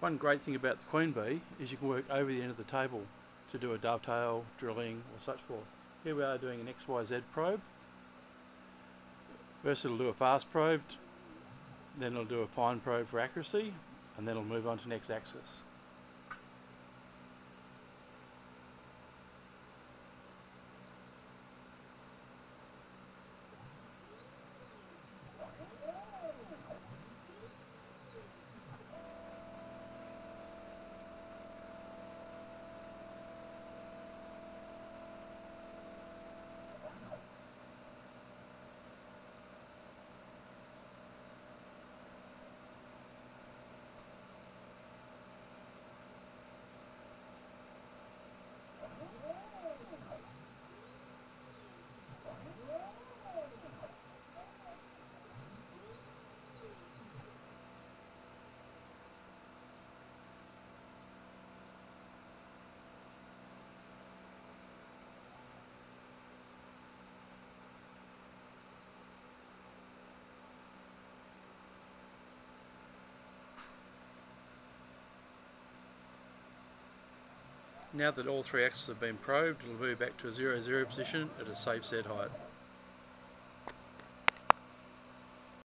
One great thing about the Queenbee is you can work over the end of the table to do a dovetail, drilling or such forth. Here we are doing an XYZ probe. First it'll do a fast probe, then it'll do a fine probe for accuracy, and then it'll move on to next axis. Now that all three axes have been probed, it'll move back to a 0, 0 position at a safe set height.